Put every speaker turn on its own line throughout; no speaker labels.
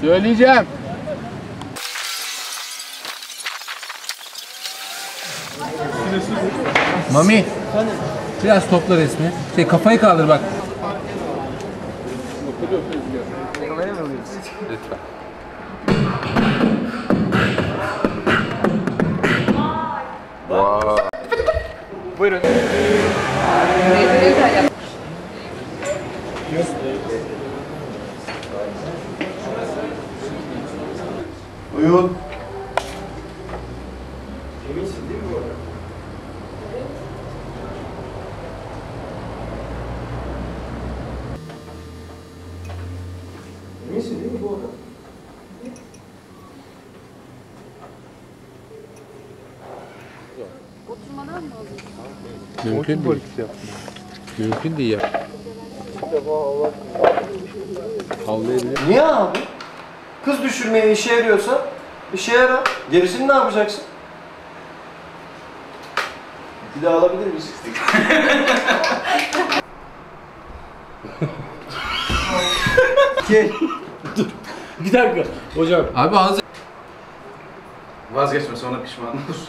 Söyleyeceğim. Mami. Biraz topla resmi. Şey kafayı kaldır bak. Lütfen.
Buyurun.
Uyun.
Mümkün değil. Mümkün değil ya. Havlayabilir.
Niye abi? Kız düşürmeye işe yarıyorsa işe yarar. Gerisini ne yapacaksın? Bir daha alabilir miyiz? Gel.
Bir dakika. Hocam.
Abi ağzı
Vazgeçme sonra pişman olursun.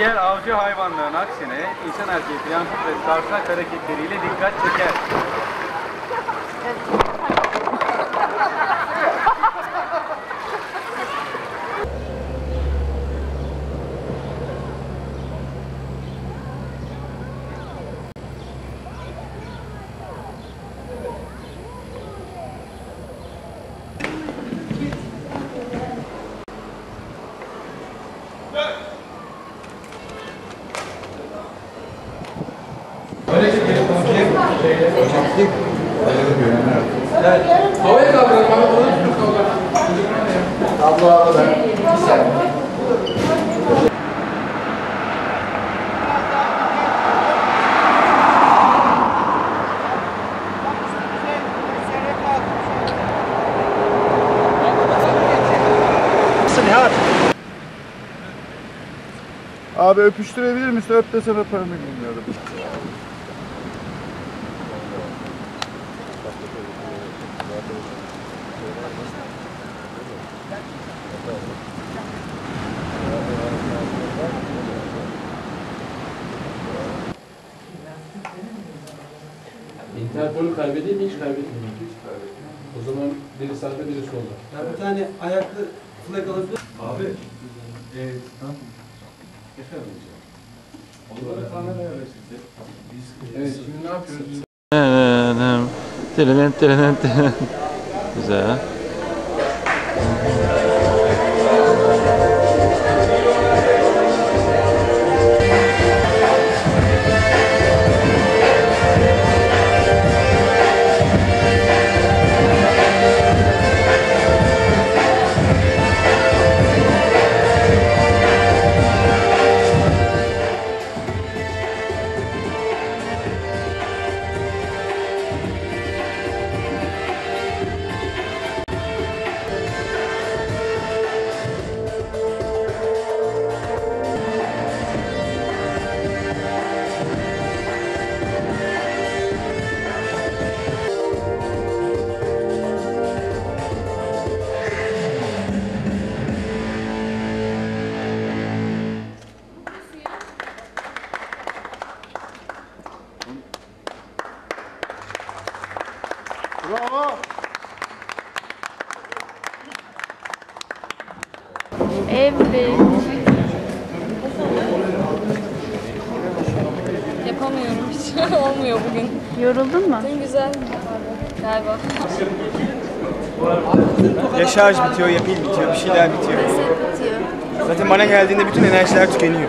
Diğer avcı hayvanların aksine insan erkeği piyansız ve sarsak hareketleriyle dikkat çeker.
Havaya kaldırın. Bana bunu tutun kaldır.
Abla ben. Bir saniye.
Abi öpüştürebilir misin? Öp desem öper mi bilmiyorum.
Interpol'ü kaybedeyim mi hiç kaybetmeyeyim. O zaman biri sağda biri solda.
Ya bir tane ayaklı flag alabilir
Abi. E,
Evet şimdi ne yapıyoruz?
telemente, Güzel.
Evet. Yapamıyorum hiç. Olmuyor bugün.
Yoruldun mu?
Dün güzel galiba.
Ya şarj bitiyor ya pil bitiyor bir şeyler bitiyor.
Reset bitiyor.
Zaten bana geldiğinde bütün enerjiler tükeniyor.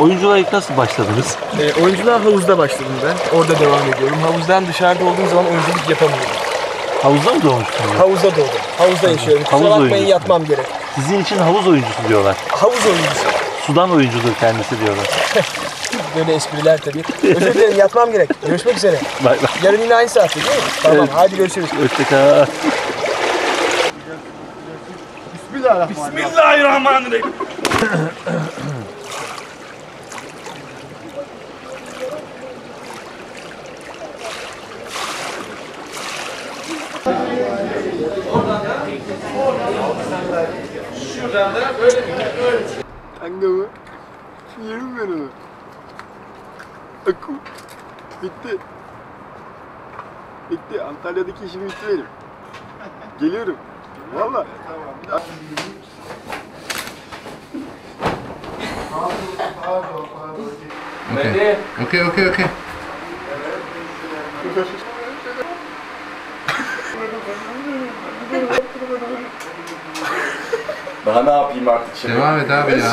Oyunculuğa ilk nasıl başladınız?
E, oyunculuğa havuzda başladım ben. Orada devam ediyorum. Havuzdan dışarıda olduğum zaman oyunculuk yapamıyorum.
Havuzda mı doğmuştunuz?
Havuzda doğdum. Havuzda yaşıyorum. Kusura
Havuz
bakmayın
oyuncusu.
yatmam gerek.
Sizin için havuz oyuncusu diyorlar.
Havuz oyuncusu.
Sudan oyuncudur kendisi diyorlar.
Böyle espriler tabii. Özür dilerim yatmam gerek. Görüşmek üzere.
Bay bay.
Yarın yine aynı saatte değil mi? Tamam
Evet.
hadi görüşürüz.
Hoşçakal.
Bismillahirrahmanirrahim.
Kanka mı? Yerim ben onu. Akı. Bitti. Bitti. Antalya'daki işim bitti benim. Geliyorum. Valla.
Okey okey okey.
Daha ne yapayım artık şimdi?
Devam et abi ya.